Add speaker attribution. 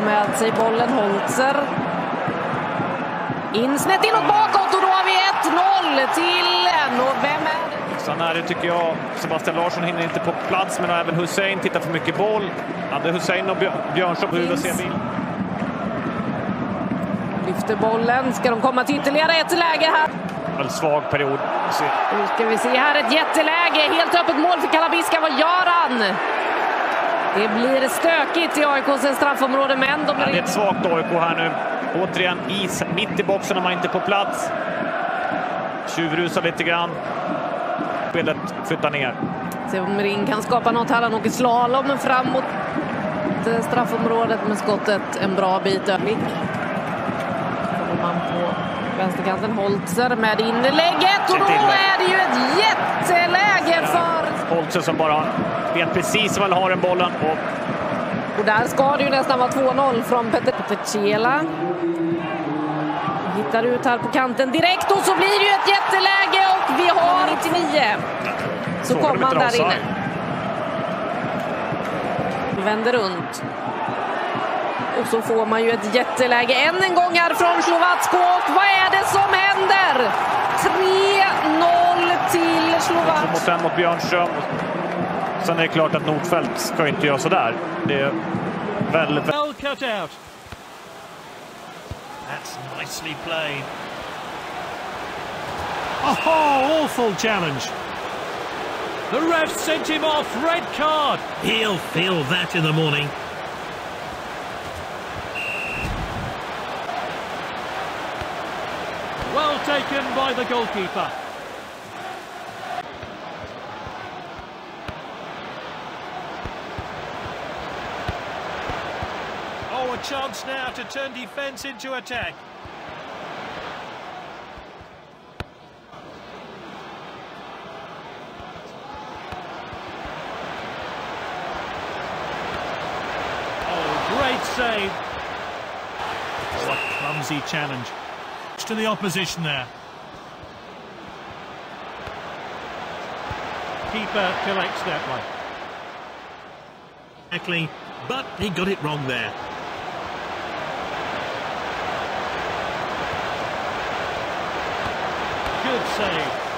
Speaker 1: tog med sig bollen Holzer. In snett inåt bakåt och då har vi 1-0 till. Och vem är det?
Speaker 2: Så nära det tycker jag. Sebastian Larsson hinner inte på plats men även Hussein tittar för mycket boll. Hade Hussein och Björnsson på huvud
Speaker 1: Lyfter bollen. Ska de komma till ytterligare ett läge här?
Speaker 2: En svag period.
Speaker 1: Nu ska vi se här ett jätteläge. Helt öppet mål för Kalabiska. Vad gör han? Det blir stökigt i AIKs straffområde, men de
Speaker 2: Ja, det är ett svagt AIK här nu. Återigen is mitt i boxen när man inte är på plats. Tjuvrusar lite grann. Spelet flyttar ner.
Speaker 1: Se om Ring kan skapa något här. Han åker slalom fram mot straffområdet med skottet en bra bit överblick. Kommer man på vänsterkanten. Holtzer med inlägget och då är det ju ett jätteläge för...
Speaker 2: Holtzer som bara vet precis var han har den bollen. Och...
Speaker 1: och där ska det ju nästan vara 2-0 från Peter Petcela. Hittar ut här på kanten direkt och så blir det ju ett jätteläge och vi har 99. Så kommer han där inne. Vänder runt. Och så får man ju ett jätteläge än en gång här från Slovatsko. Och vad är det som Slovatsko.
Speaker 2: Mot mot Björnström. Sen är det klart att Nordfeldt ska inte göra sådär. Det är väldigt...
Speaker 3: Well cut out. That's nicely played. Oh, awful challenge. The ref sent him off. Red card.
Speaker 4: He'll feel that in the morning.
Speaker 3: Well taken by the goalkeeper. A chance now to turn defence into attack. Oh, great save. What clumsy challenge. To the opposition there. Keeper collects that one.
Speaker 4: But he got it wrong there.
Speaker 3: Save.